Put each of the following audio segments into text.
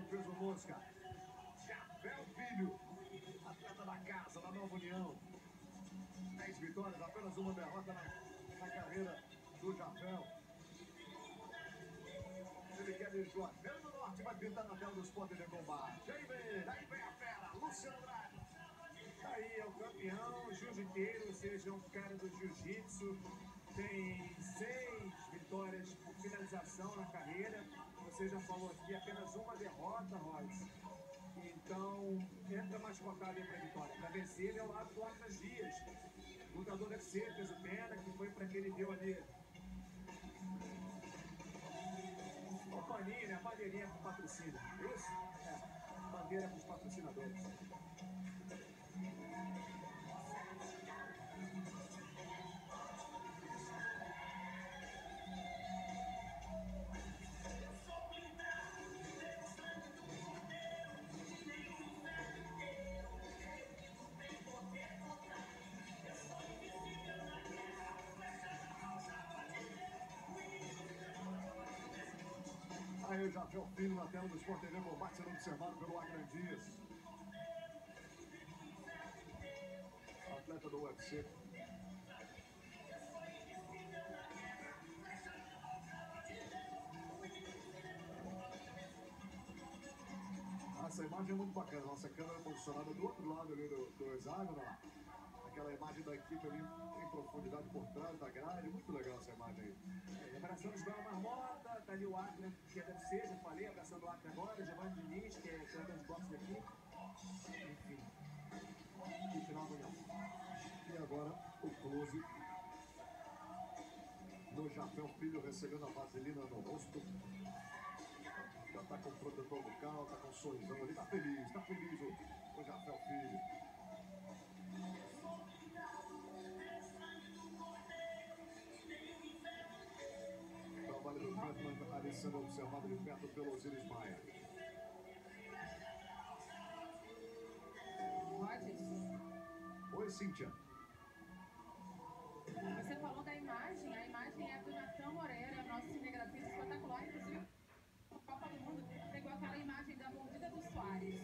no peso mosca. Jafel Filho, atleta da casa, da Nova União. 10 vitórias, apenas uma derrota na, na carreira do Jafel. Ele quer de Juazeiro do Norte, vai pintar na tela dos pontos de combate. Aí vem, aí vem a fera, Luciano Andrade. Tá aí é o campeão jiu-jiteiro, ou seja, um cara do jiu-jitsu. Tem seis vitórias por finalização na carreira. Você já falou aqui, apenas uma derrota, Royce. Então, entra mais cotado aí pra vitória. Pra vencer, ele é o lado do Atlas Dias. Lutador deve ser, fez o pena, que foi pra aquele deu ali. O paninho, né? A bandeirinha com patrocínio. Isso? É. Bandeira com os patrocinadores. Aí o Jafel Filho na tela do Sport TV Combate sendo observado pelo Agran Dias. Atleta do UFC. Essa imagem é muito bacana. Nossa câmera posicionada do outro lado ali do, do hexágono. Aquela imagem da equipe ali em profundidade por trás da grade. Muito legal essa imagem aí. É, abraçando os Bela Marmota, tá ali o Acre, que é ser, já falei, abraçando o Acre agora, Giovanni Diniz, que é campeão de boxe daqui. Enfim. E final União. E agora o close do Jafel Filho recebendo a vaselina no rosto. Já tá com o protetor bucal, tá com um sorrisão ali, tá feliz, tá feliz o, o Filho. Ali sendo observado de perto pelo Osiris Maia. Oi, Cíntia. você falou da imagem, a imagem é do Natan Moreira, nosso cinegrafista espetacular, inclusive a Copa do Mundo pegou aquela imagem da mordida do Soares.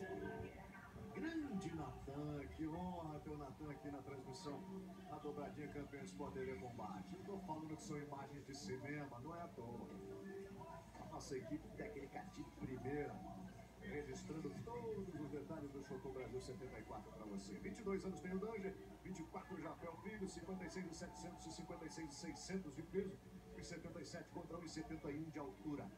Grande Natan, que honra ter o Natan aqui na transmissão da dobradinha Campeão Sport TV Combate. Eu tô falando que são imagens de cinema, não é à toa. Nossa equipe técnica de primeira, registrando todos os detalhes do Show Brasil 74 para você. 22 anos tem o Danger, 24 Japel Filho, 56 de 700 e 56 de 600 de peso e 77 contra 1,71 de altura.